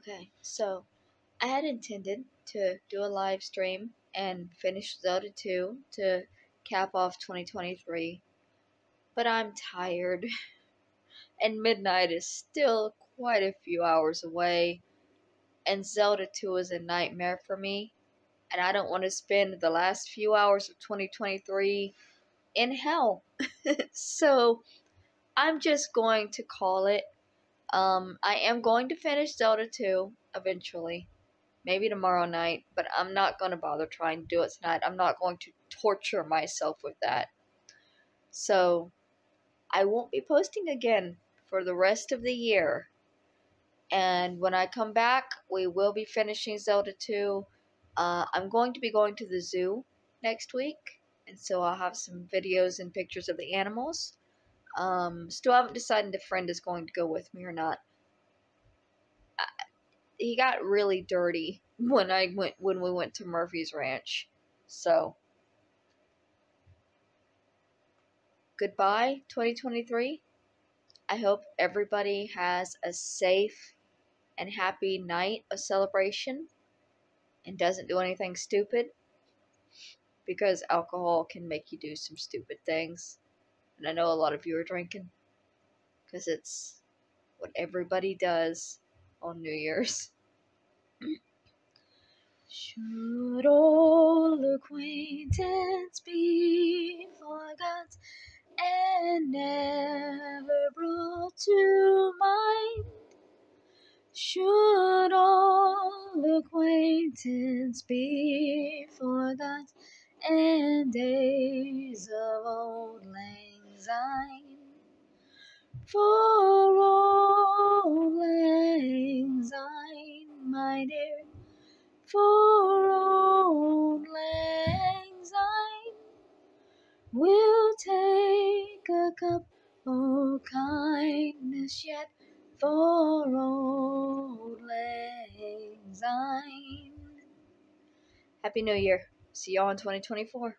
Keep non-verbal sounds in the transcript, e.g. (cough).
Okay, so I had intended to do a live stream and finish Zelda 2 to cap off 2023, but I'm tired, (laughs) and midnight is still quite a few hours away, and Zelda 2 is a nightmare for me, and I don't want to spend the last few hours of 2023 in hell. (laughs) so I'm just going to call it um, I am going to finish Zelda 2 eventually. Maybe tomorrow night, but I'm not going to bother trying to do it tonight. I'm not going to torture myself with that. So, I won't be posting again for the rest of the year. And when I come back, we will be finishing Zelda 2. Uh, I'm going to be going to the zoo next week, and so I'll have some videos and pictures of the animals. Um, still haven't decided if friend is going to go with me or not. I, he got really dirty (laughs) when I went when we went to Murphy's Ranch. So goodbye 2023. I hope everybody has a safe and happy night of celebration and doesn't do anything stupid because alcohol can make you do some stupid things. And I know a lot of you are drinking because it's what everybody does on New Year's. Should all acquaintance be forgot and never brought to mind? Should old acquaintance be forgot and old lang for lang syne, my dear, for lang syne. We'll take a cup of kindness yet for old lang syne. Happy New Year. See y'all in 2024.